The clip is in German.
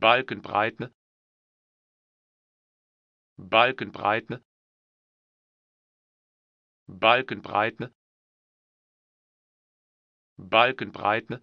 Balkenbreite ne? Balkenbreite ne? Balkenbreite ne? Balkenbreite